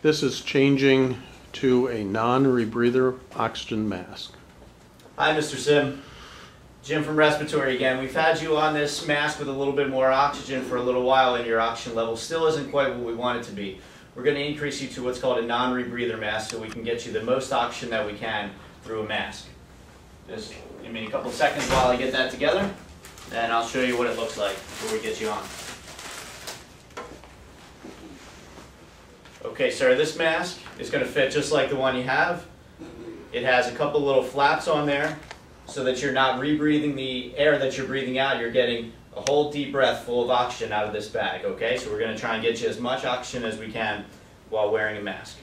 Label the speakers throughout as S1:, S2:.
S1: This is changing to a non-rebreather oxygen mask.
S2: Hi, Mr. Sim. Jim from Respiratory again. We've had you on this mask with a little bit more oxygen for a little while, and your oxygen level still isn't quite what we want it to be. We're going to increase you to what's called a non-rebreather mask so we can get you the most oxygen that we can through a mask. Just give me a couple seconds while I get that together, and I'll show you what it looks like before we get you on. Okay, sir, this mask is going to fit just like the one you have. It has a couple little flaps on there so that you're not rebreathing the air that you're breathing out. You're getting a whole deep breath full of oxygen out of this bag, okay? So we're going to try and get you as much oxygen as we can while wearing a mask.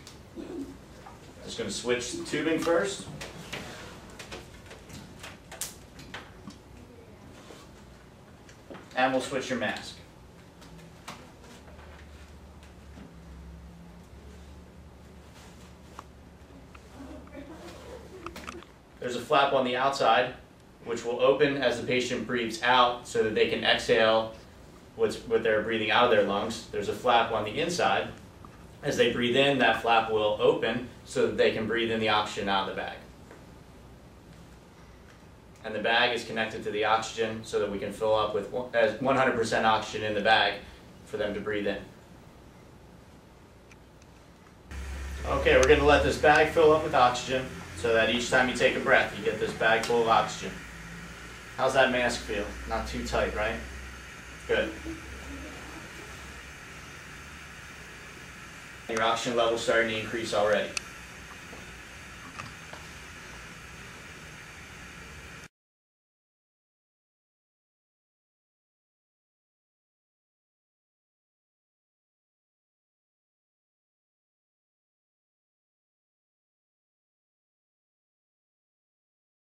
S2: Just going to switch the tubing first. And we'll switch your mask. There's a flap on the outside, which will open as the patient breathes out so that they can exhale what's, what they're breathing out of their lungs. There's a flap on the inside. As they breathe in, that flap will open so that they can breathe in the oxygen out of the bag. And the bag is connected to the oxygen so that we can fill up with 100% oxygen in the bag for them to breathe in. Okay, we're going to let this bag fill up with oxygen so that each time you take a breath, you get this bag full of oxygen. How's that mask feel? Not too tight, right? Good. Your oxygen level's starting to increase already.